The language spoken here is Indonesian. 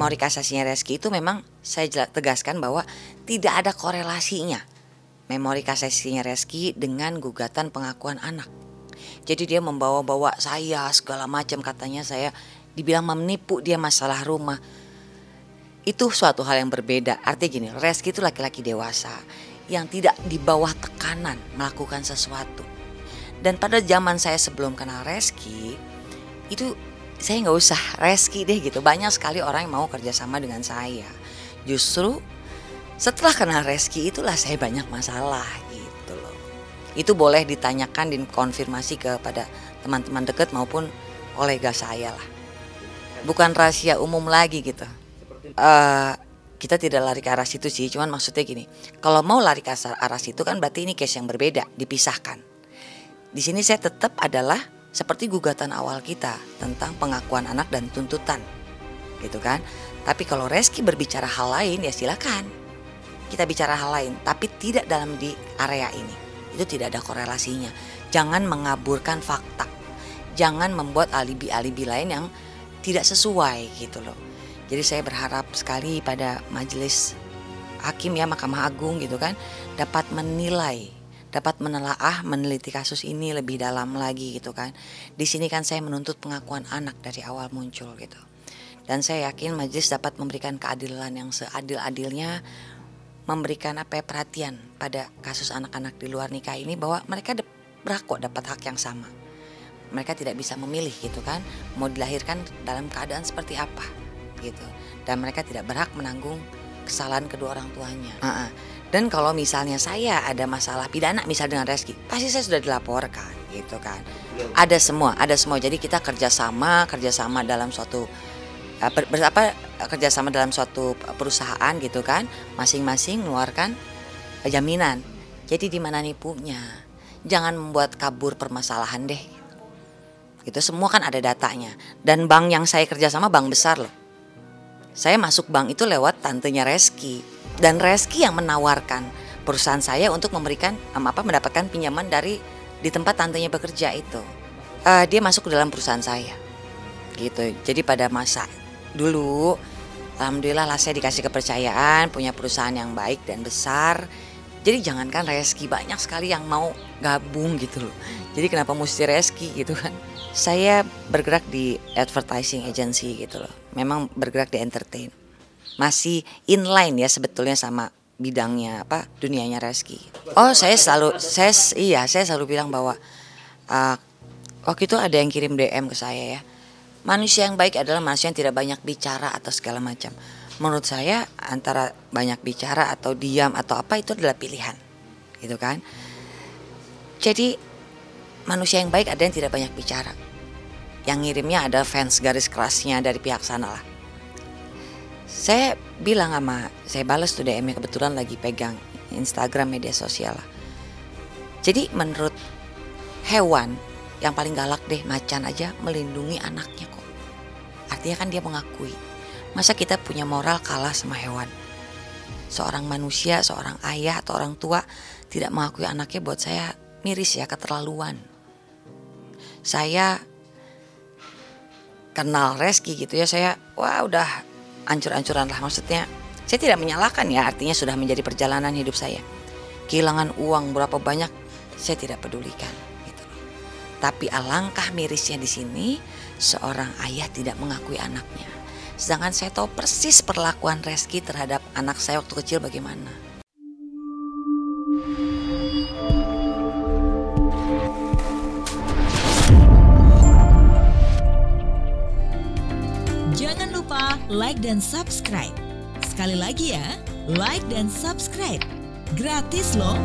memori kasasinya Reski itu memang saya tegaskan bahwa tidak ada korelasinya memori kasasinya Reski dengan gugatan pengakuan anak. Jadi dia membawa-bawa saya segala macam katanya saya dibilang menipu dia masalah rumah. Itu suatu hal yang berbeda. Artinya gini, Reski itu laki-laki dewasa yang tidak di bawah tekanan melakukan sesuatu. Dan pada zaman saya sebelum kenal Reski, itu saya nggak usah reski deh gitu. Banyak sekali orang yang mau kerjasama dengan saya. Justru setelah kenal reski itulah saya banyak masalah gitu loh. Itu boleh ditanyakan dan konfirmasi kepada teman-teman dekat maupun kolega saya lah. Bukan rahasia umum lagi gitu. Uh, kita tidak lari ke arah situ sih, cuman maksudnya gini. Kalau mau lari ke arah situ kan berarti ini case yang berbeda, dipisahkan. Di sini saya tetap adalah seperti gugatan awal kita tentang pengakuan anak dan tuntutan. Gitu kan? Tapi kalau Reski berbicara hal lain ya silakan. Kita bicara hal lain, tapi tidak dalam di area ini. Itu tidak ada korelasinya. Jangan mengaburkan fakta. Jangan membuat alibi-alibi lain yang tidak sesuai gitu loh. Jadi saya berharap sekali pada majelis hakim ya Mahkamah Agung gitu kan dapat menilai dapat menelaah, meneliti kasus ini lebih dalam lagi gitu kan. Di sini kan saya menuntut pengakuan anak dari awal muncul gitu. Dan saya yakin majelis dapat memberikan keadilan yang seadil-adilnya memberikan apa ya, perhatian pada kasus anak-anak di luar nikah ini bahwa mereka berhak kok dapat hak yang sama. Mereka tidak bisa memilih gitu kan, mau dilahirkan dalam keadaan seperti apa gitu. Dan mereka tidak berhak menanggung kesalahan kedua orang tuanya. Uh -uh. Dan kalau misalnya saya ada masalah pidana misal dengan Reski, pasti saya sudah dilaporkan gitu kan. Ada semua, ada semua. Jadi kita kerjasama, kerjasama dalam suatu uh, ber, apa kerjasama dalam suatu perusahaan gitu kan, masing-masing mengeluarkan jaminan. Jadi di mana nipunya? Jangan membuat kabur permasalahan deh. Itu semua kan ada datanya. Dan bank yang saya kerjasama bank besar loh. Saya masuk bank itu lewat tantenya Reski dan Reski yang menawarkan perusahaan saya untuk memberikan apa mendapatkan pinjaman dari di tempat tantenya bekerja itu. Uh, dia masuk ke dalam perusahaan saya, gitu. Jadi pada masa dulu, alhamdulillah lah saya dikasih kepercayaan punya perusahaan yang baik dan besar. Jadi jangankan Reski banyak sekali yang mau gabung gitu loh. Jadi kenapa mesti Reski gitu kan? Saya bergerak di advertising agency gitu loh. Memang bergerak di entertain masih inline ya sebetulnya sama bidangnya apa dunianya Reski. Oh saya selalu saya iya saya selalu bilang bahwa uh, waktu itu ada yang kirim DM ke saya ya. Manusia yang baik adalah manusia yang tidak banyak bicara atau segala macam. Menurut saya antara banyak bicara atau diam atau apa itu adalah pilihan, gitu kan? Jadi manusia yang baik ada yang tidak banyak bicara. Yang ngirimnya ada fans garis kerasnya dari pihak sana lah saya bilang sama saya balas tuh DM kebetulan lagi pegang Instagram media sosial lah. Jadi menurut hewan yang paling galak deh macan aja melindungi anaknya kok. Artinya kan dia mengakui. Masa kita punya moral kalah sama hewan? Seorang manusia, seorang ayah atau orang tua tidak mengakui anaknya buat saya miris ya keterlaluan. Saya kenal Reski gitu ya saya wah udah ancur-ancuran lah maksudnya saya tidak menyalahkan ya artinya sudah menjadi perjalanan hidup saya kehilangan uang berapa banyak saya tidak pedulikan gitu tapi alangkah mirisnya di sini seorang ayah tidak mengakui anaknya sedangkan saya tahu persis perlakuan Reski terhadap anak saya waktu kecil bagaimana like dan subscribe. Sekali lagi ya, like dan subscribe. Gratis loh.